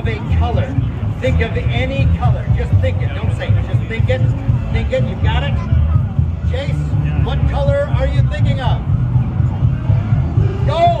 of a color. Think of any color. Just think it. Don't say it. Just think it. Think it. You got it? Chase, what color are you thinking of? Gold.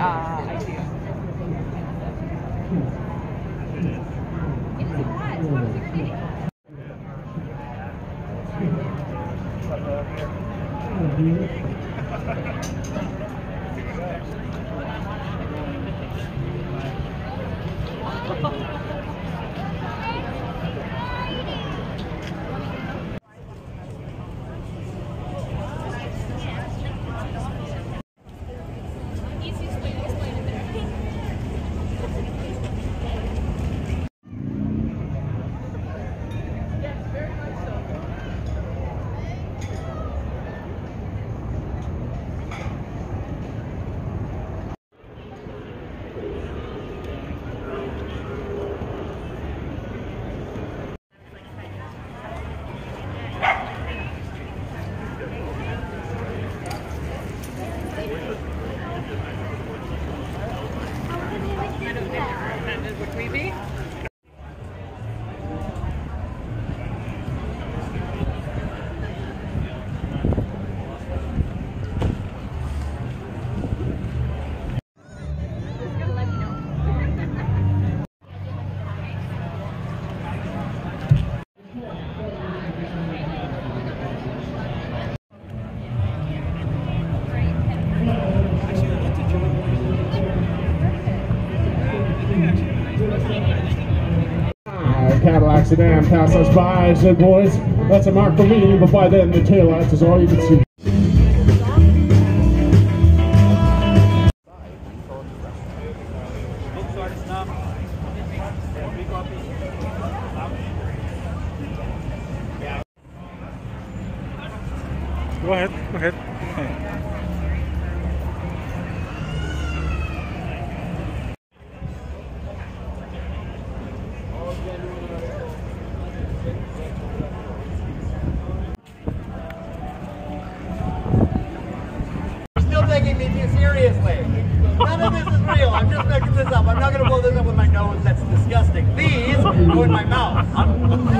啊。Would we be? Cadillac sedan pass us by. Said, boys, that's a mark for me. But by then, the taillights is all you can see. Go ahead, go ahead. This up with my nose. That's disgusting. These go in my mouth.